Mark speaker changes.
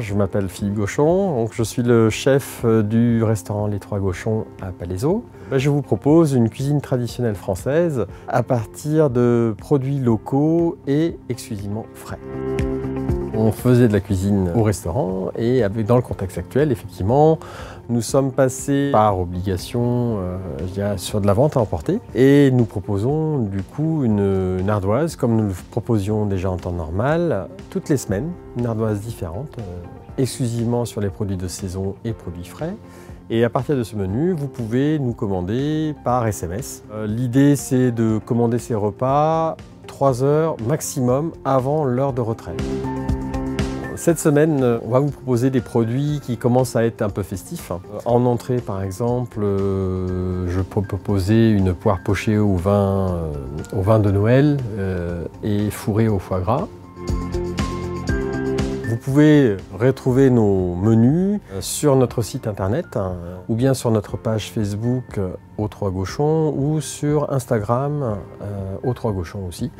Speaker 1: Je m'appelle Philippe Gauchon, je suis le chef euh, du restaurant Les Trois Gauchons à Palaiso. Ben, je vous propose une cuisine traditionnelle française à partir de produits locaux et exclusivement frais. On faisait de la cuisine au restaurant et dans le contexte actuel, effectivement, nous sommes passés par obligation euh, sur de la vente à emporter et nous proposons du coup une, ardoise comme nous le proposions déjà en temps normal toutes les semaines, une ardoise différente, euh, exclusivement sur les produits de saison et produits frais. Et à partir de ce menu, vous pouvez nous commander par SMS. Euh, l'idée, c'est de commander ces repas 3 heures maximum avant l'heure de retrait. Cette semaine, on va vous proposer des produits qui commencent à être un peu festifs. En entrée, par exemple, euh, je peux proposer une poire pochée au vin, euh, au vin de Noël euh, et fourrée au foie gras. Vous pouvez retrouver nos menus sur notre site internet hein, ou bien sur notre page Facebook Aux Trois Gauchons ou sur Instagram Aux Trois Gauchons aussi.